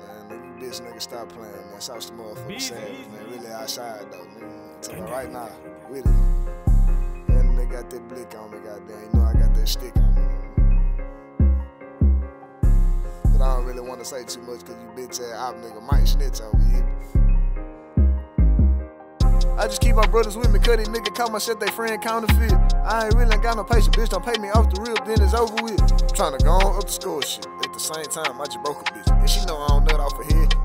Man, nigga, bitch nigga stop playing, man. Sauce the motherfucker savage, man. Really outside though, nigga. Tell me right now, with it. Man, nigga got that blick on me, goddamn. You know I got that stick on me. But I don't really want to say too much because you bitch ass op nigga might snitch over you. I just keep my brothers with me, cause these nigga call my shit they friend counterfeit. I ain't really got no patience, bitch. Don't pay me off the rip, then it's over with. I'm trying to go on up the score shit. At the same time, I just broke a bitch. And she know I don't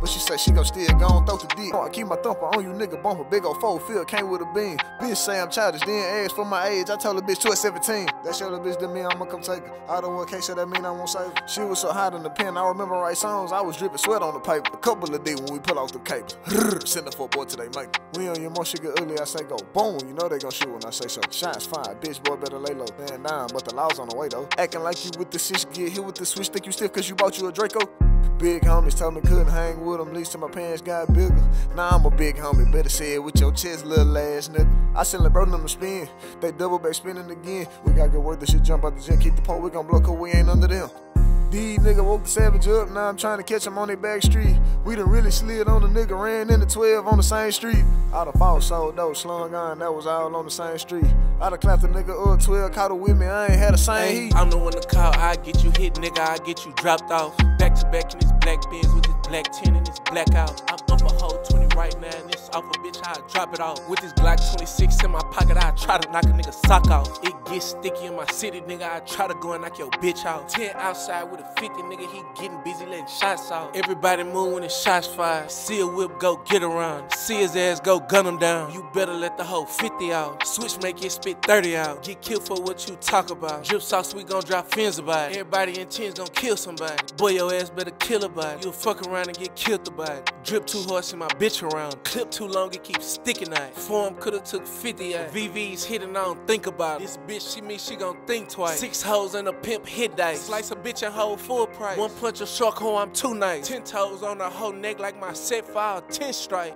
but she say she gon' still go on throw the dick. I keep my thumper on you, nigga. Bump a big old four field, came with a beam. Bitch say I'm childish, then ask for my age. I told the bitch 12, 17. That show the bitch to me, I'ma come take her. I don't want case, so that mean I won't save her. She was so hot in the pen, I remember write songs. I was dripping sweat on the paper. A couple of days when we pull off the capes. Send her for a boy today, mate. We on your shit get ugly, I say go boom. You know they gon' shoot when I say so. Shots fine, bitch boy better lay low. Man down, but the law's on the way though. Acting like you with the shit, get hit with the switch, think you stiff cause you bought you a Draco. Big homies told me couldn't hang with them, least till my pants got bigger. Now I'm a big homie, better say it with your chest, little ass nigga. I send the bro them to spin, they double back spinning again. We got good work, this shit jump out the jet, keep the pole, we gon' blow cause we ain't under them. These nigga woke the savage up, now I'm trying to catch him on their back street. We done really slid on the nigga, ran into 12 on the same street. I done fought sold dope, slung on, that was all on the same street. I done clapped the nigga up 12, caught her with me, I ain't had the same Hey, heat. I'm the one to call, I get you hit, nigga, I get you dropped off. Back to back in this black Benz with this black 10 and this blackout. I'm up a whole 20 right now, and this off a bitch, I drop it off. With this Glock 26 in my pocket, I try to knock a nigga sock off. It gets sticky in my city, nigga, I try to go and knock your bitch out. 10 outside with a 50, nigga, he getting busy letting shots out. Everybody move when the shots fired. See a whip go get around. See his ass go gun him down. You better let the whole 50 out. Switch make it spit 30 out. Get killed for what you talk about. Drip sauce, we gon' drop fins about it. Everybody in tens gon' kill somebody. Boy, your ass better kill a body. You'll fuck around and get killed about it. Drip too hard, see my bitch around. Clip too long, it keep sticking out. Form coulda took 50 out. VV's hitting, I don't think about it. This bitch, she mean she gon' think twice. Six hoes and a pimp hit dice. Slice a bitch and hold full price. One punch a shark hole, I'm too nice. Ten toes on the whole neck like my set file, ten strike.